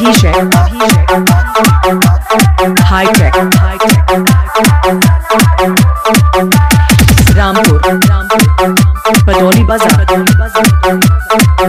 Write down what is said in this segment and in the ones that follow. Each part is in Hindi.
अभिषेक हाईटेक रामपुर पदौली बाज़ार पदौली बाज़ार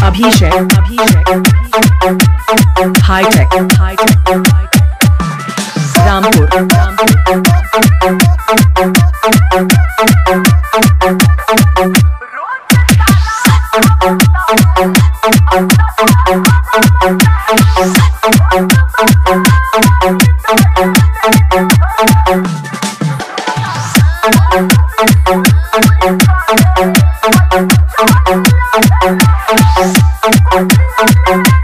Abhishek, Abhishek, High Tech, High Tech, Rampur, Rampur. Thank you.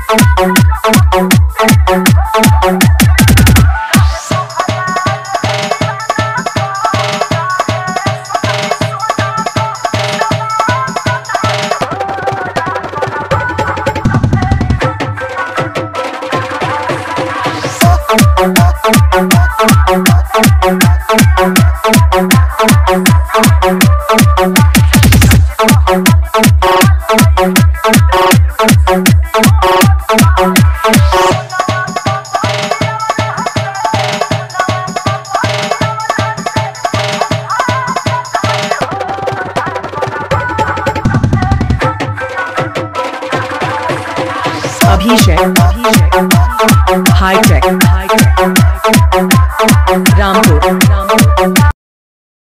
Abhishek hi tech